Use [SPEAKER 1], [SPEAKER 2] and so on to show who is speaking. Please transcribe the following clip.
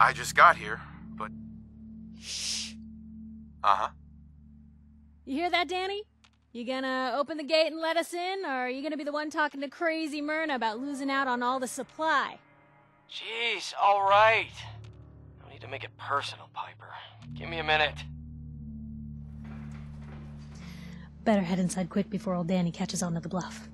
[SPEAKER 1] I just got here, but.
[SPEAKER 2] Shh.
[SPEAKER 1] Uh huh.
[SPEAKER 2] You hear that, Danny? You gonna open the gate and let us in, or are you gonna be the one talking to crazy Myrna about losing out on all the supply?
[SPEAKER 3] Jeez, alright. No need to make it personal, Piper. Give me a minute.
[SPEAKER 2] Better head inside quick before old Danny catches on to the bluff.